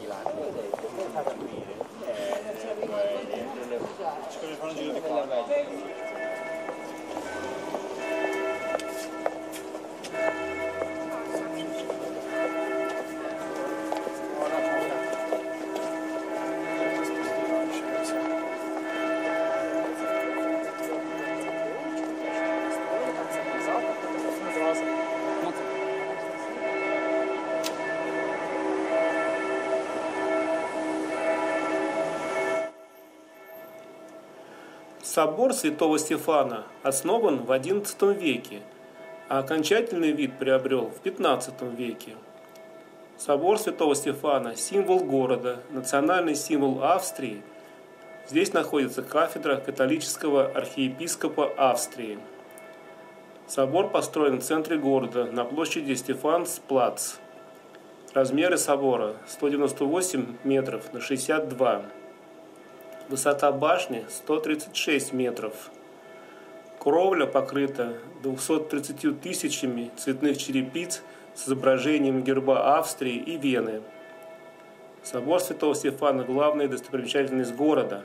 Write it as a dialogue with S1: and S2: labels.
S1: Milano.
S2: Собор святого Стефана основан в XI веке, а окончательный вид приобрел в XV веке. Собор святого Стефана – символ города, национальный символ Австрии. Здесь находится кафедра католического архиепископа Австрии. Собор построен в центре города, на площади Стефансплац. Размеры собора 198 метров на 62 Высота башни 136 метров. Кровля покрыта 230 тысячами цветных черепиц с изображением герба Австрии и Вены. Собор Святого Стефана – главная достопримечательность города.